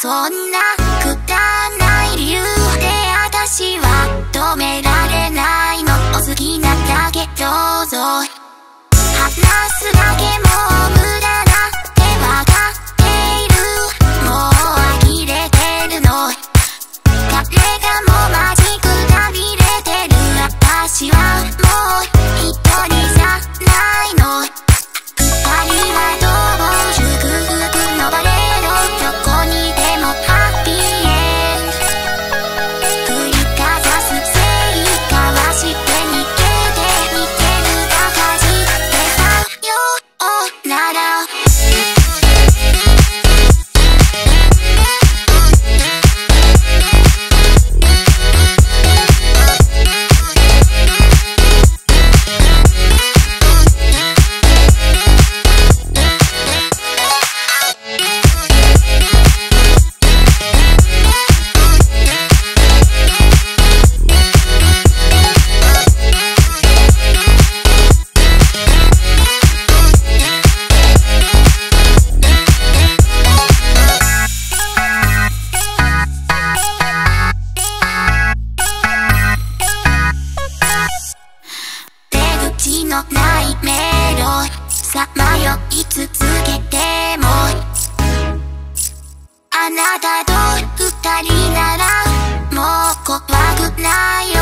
そんなくだらない理由で私は止めるない迷路さまよい続けても。あなたと二人ならもう怖くないよ。